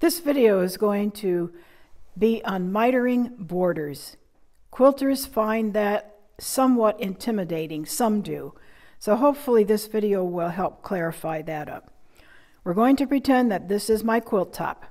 This video is going to be on mitering borders. Quilters find that somewhat intimidating, some do. So hopefully this video will help clarify that up. We're going to pretend that this is my quilt top.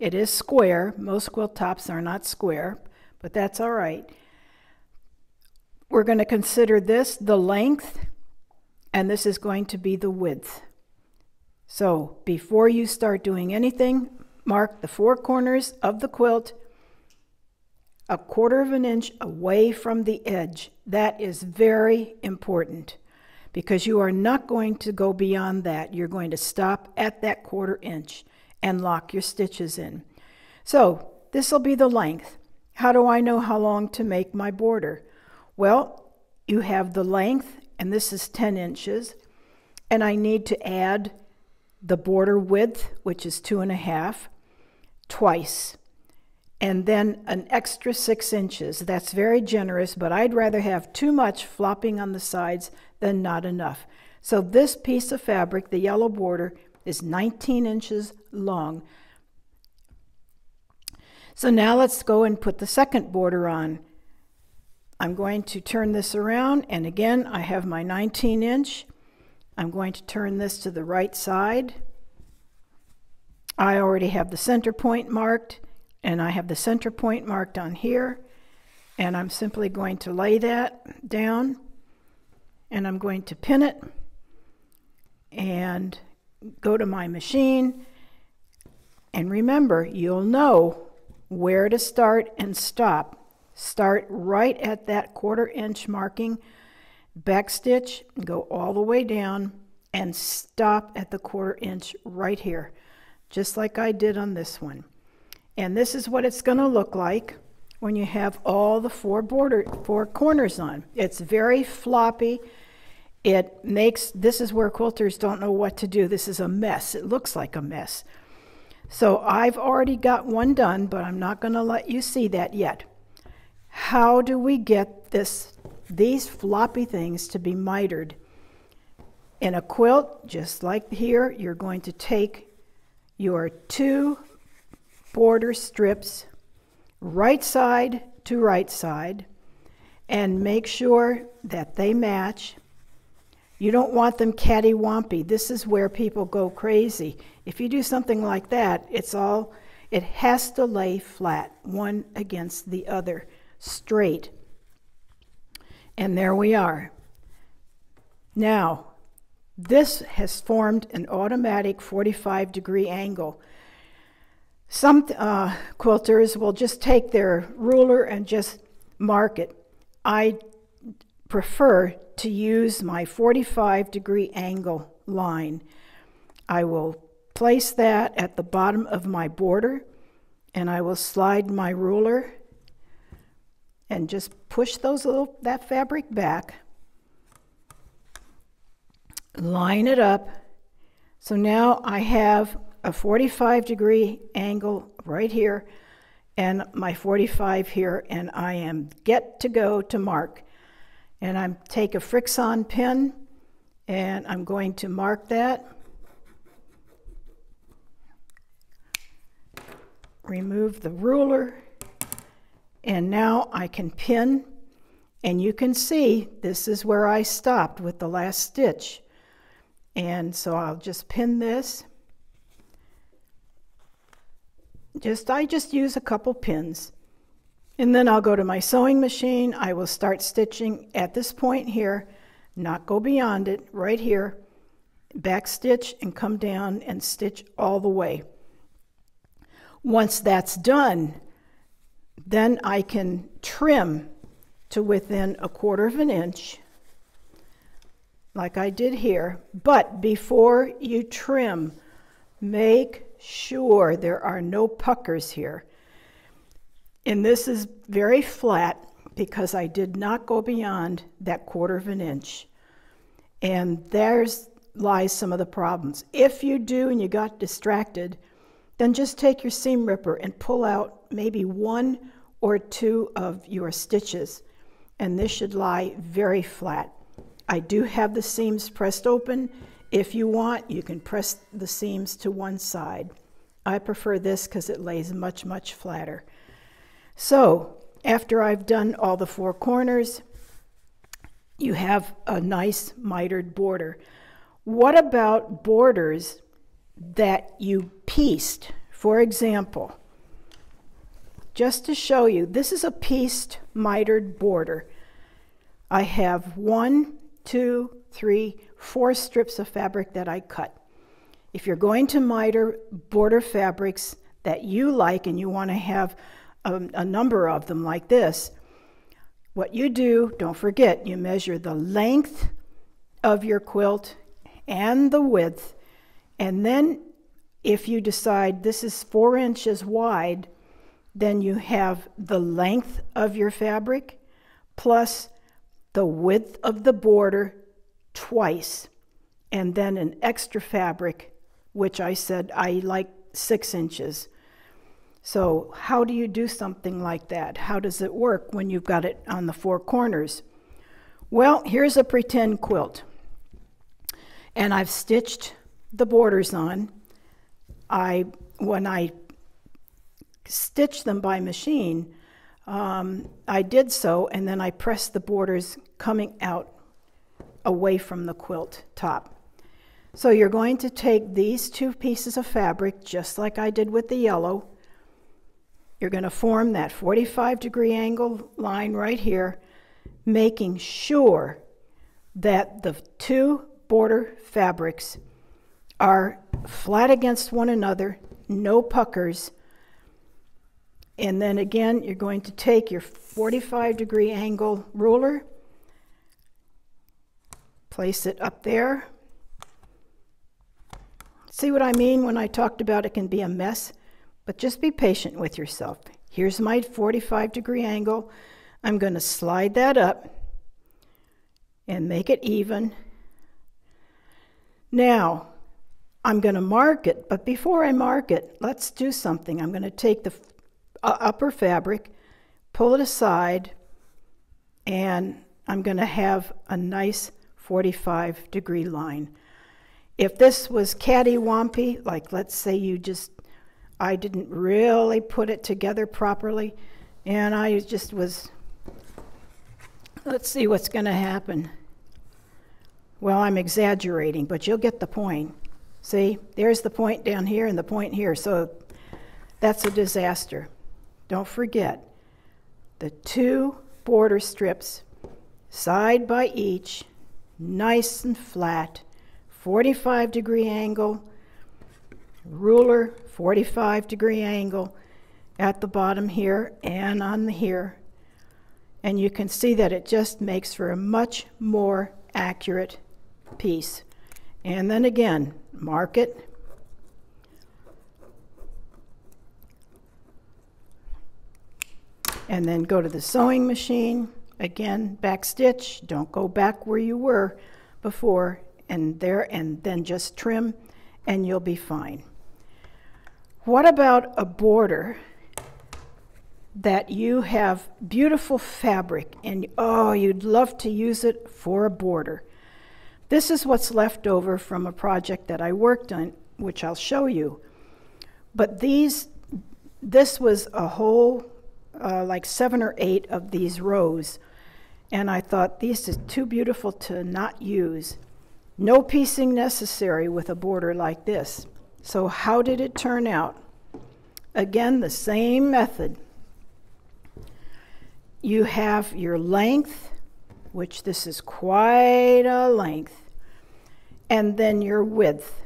It is square. Most quilt tops are not square, but that's all right. We're going to consider this the length, and this is going to be the width. So before you start doing anything, mark the four corners of the quilt a quarter of an inch away from the edge. That is very important because you are not going to go beyond that. You're going to stop at that quarter inch and lock your stitches in. So this will be the length. How do I know how long to make my border? Well, you have the length, and this is 10 inches, and I need to add the border width, which is two and a half, twice and then an extra six inches. That's very generous, but I'd rather have too much flopping on the sides than not enough. So this piece of fabric, the yellow border, is 19 inches long. So now let's go and put the second border on. I'm going to turn this around, and again, I have my 19 inch. I'm going to turn this to the right side. I already have the center point marked and I have the center point marked on here and I'm simply going to lay that down and I'm going to pin it and go to my machine and remember you'll know where to start and stop. Start right at that quarter inch marking backstitch and go all the way down and stop at the quarter inch right here just like I did on this one and this is what it's going to look like when you have all the four border four corners on. It's very floppy. It makes this is where quilters don't know what to do. This is a mess. It looks like a mess. So I've already got one done, but I'm not going to let you see that yet. How do we get this these floppy things to be mitered? In a quilt, just like here, you're going to take your two border strips right side to right side and make sure that they match. You don't want them cattywampy. This is where people go crazy. If you do something like that, it's all, it has to lay flat, one against the other, straight. And there we are. Now, this has formed an automatic 45 degree angle. Some uh, quilters will just take their ruler and just mark it. I prefer to use my 45 degree angle line. I will place that at the bottom of my border and I will slide my ruler and just push those little that fabric back line it up so now I have a 45 degree angle right here and my 45 here and I am get to go to mark. And I'm take a FriXion pin and I'm going to mark that. Remove the ruler and now I can pin and you can see this is where I stopped with the last stitch. And so I'll just pin this just I just use a couple pins. And then I'll go to my sewing machine. I will start stitching at this point here, not go beyond it, right here, back stitch and come down and stitch all the way. Once that's done, then I can trim to within a quarter of an inch, like I did here. But before you trim, make sure there are no puckers here. And this is very flat because I did not go beyond that quarter of an inch. And there's lies some of the problems. If you do and you got distracted, then just take your seam ripper and pull out maybe one or two of your stitches. And this should lie very flat. I do have the seams pressed open if you want, you can press the seams to one side. I prefer this because it lays much, much flatter. So after I've done all the four corners, you have a nice mitered border. What about borders that you pieced? For example, just to show you, this is a pieced mitered border. I have one, two, three, four strips of fabric that I cut. If you're going to miter border fabrics that you like and you want to have a, a number of them like this, what you do, don't forget, you measure the length of your quilt and the width, and then if you decide this is four inches wide, then you have the length of your fabric plus the width of the border twice, and then an extra fabric, which I said I like six inches. So, how do you do something like that? How does it work when you've got it on the four corners? Well, here's a pretend quilt. And I've stitched the borders on. I when I stitch them by machine, um, I did so, and then I pressed the borders coming out away from the quilt top. So you're going to take these two pieces of fabric, just like I did with the yellow. You're going to form that 45 degree angle line right here, making sure that the two border fabrics are flat against one another, no puckers, and then again, you're going to take your 45 degree angle ruler, place it up there. See what I mean when I talked about it can be a mess? But just be patient with yourself. Here's my 45 degree angle. I'm going to slide that up and make it even. Now, I'm going to mark it, but before I mark it, let's do something. I'm going to take the upper fabric, pull it aside, and I'm going to have a nice 45 degree line. If this was cattywampy, like let's say you just, I didn't really put it together properly, and I just was, let's see what's going to happen. Well, I'm exaggerating, but you'll get the point. See, there's the point down here and the point here, so that's a disaster. Don't forget the two border strips side by each, nice and flat, 45 degree angle, ruler 45 degree angle at the bottom here and on the here. And you can see that it just makes for a much more accurate piece. And then again, mark it and then go to the sewing machine. Again, back stitch, don't go back where you were before and there and then just trim and you'll be fine. What about a border that you have beautiful fabric and oh, you'd love to use it for a border? This is what's left over from a project that I worked on, which I'll show you. But these, this was a whole uh, like seven or eight of these rows, and I thought these are too beautiful to not use. No piecing necessary with a border like this. So, how did it turn out? Again, the same method. You have your length, which this is quite a length, and then your width.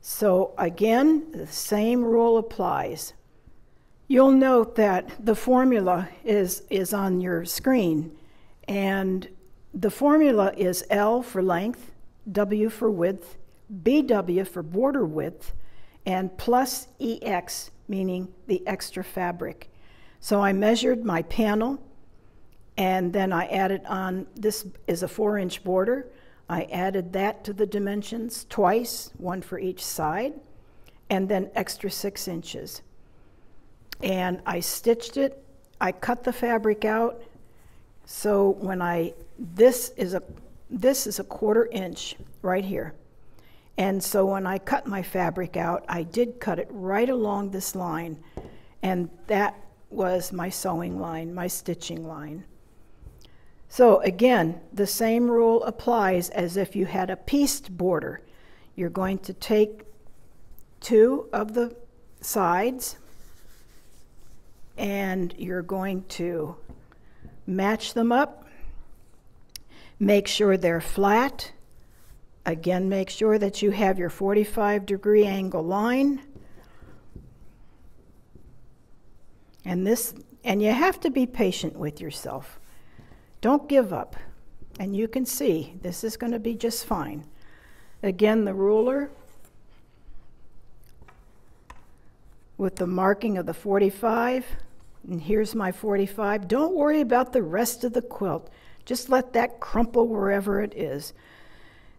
So, again, the same rule applies. You'll note that the formula is, is on your screen, and the formula is L for length, W for width, BW for border width, and plus EX, meaning the extra fabric. So I measured my panel, and then I added on, this is a four inch border. I added that to the dimensions twice, one for each side, and then extra six inches and I stitched it. I cut the fabric out. So when I, this is a, this is a quarter inch right here. And so when I cut my fabric out, I did cut it right along this line. And that was my sewing line, my stitching line. So again, the same rule applies as if you had a pieced border. You're going to take two of the sides and you're going to match them up. Make sure they're flat. Again, make sure that you have your 45 degree angle line. And this and you have to be patient with yourself. Don't give up. And you can see this is going to be just fine. Again, the ruler with the marking of the 45. And here's my 45. Don't worry about the rest of the quilt. Just let that crumple wherever it is.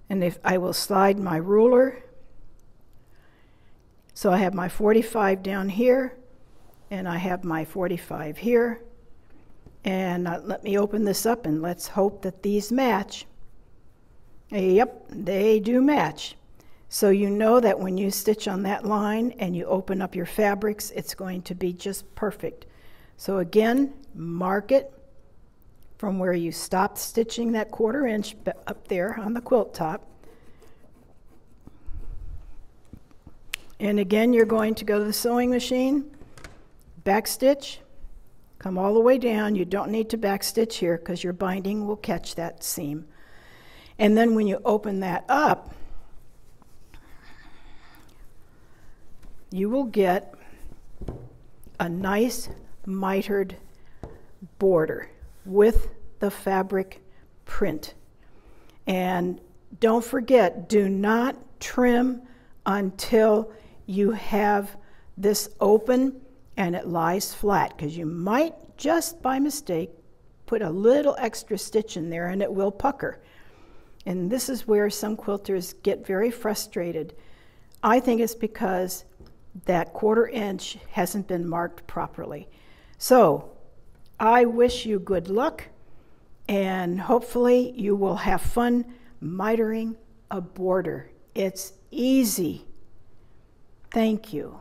And if I will slide my ruler. So I have my 45 down here, and I have my 45 here. And uh, let me open this up and let's hope that these match. Yep, they do match. So you know that when you stitch on that line and you open up your fabrics, it's going to be just perfect. So again, mark it from where you stopped stitching that quarter inch up there on the quilt top. And again, you're going to go to the sewing machine, back stitch, come all the way down. You don't need to back stitch here because your binding will catch that seam. And then when you open that up, you will get a nice mitered border with the fabric print. And don't forget, do not trim until you have this open and it lies flat because you might just by mistake put a little extra stitch in there and it will pucker. And this is where some quilters get very frustrated. I think it's because that quarter inch hasn't been marked properly. So I wish you good luck and hopefully you will have fun mitering a border. It's easy. Thank you.